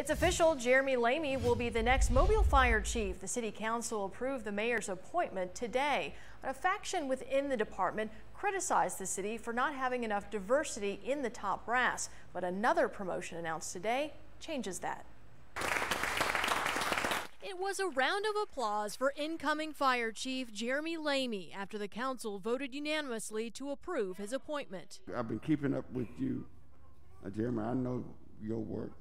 It's official, Jeremy Lami will be the next Mobile Fire Chief. The City Council approved the mayor's appointment today. A faction within the department criticized the city for not having enough diversity in the top brass, but another promotion announced today changes that. It was a round of applause for incoming Fire Chief Jeremy Lami after the council voted unanimously to approve his appointment. I've been keeping up with you, uh, Jeremy. I know your work.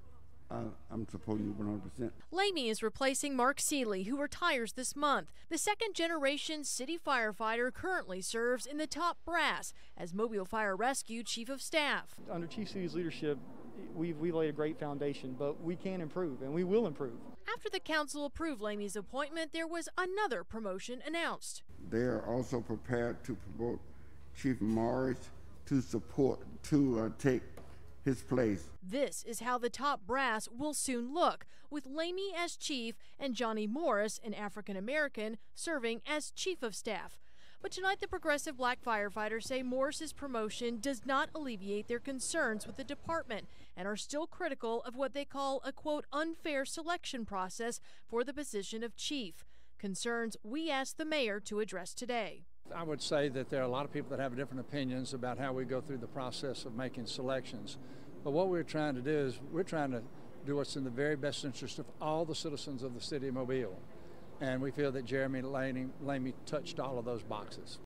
I, I'm supporting you 100%. Lami is replacing Mark Sealy, who retires this month. The second generation city firefighter currently serves in the top brass as Mobile Fire Rescue Chief of Staff. Under Chief Sealy's leadership, we've, we laid a great foundation, but we can improve and we will improve. After the council approved Lami's appointment, there was another promotion announced. They are also prepared to promote Chief Morris to support, to uh, take his place. This is how the top brass will soon look, with Lami as chief and Johnny Morris, an African American, serving as chief of staff. But tonight, the progressive black firefighters say Morris's promotion does not alleviate their concerns with the department and are still critical of what they call a quote unfair selection process for the position of chief. Concerns we asked the mayor to address today. I would say that there are a lot of people that have different opinions about how we go through the process of making selections. But what we're trying to do is we're trying to do what's in the very best interest of all the citizens of the city of Mobile. And we feel that Jeremy Lami, touched all of those boxes.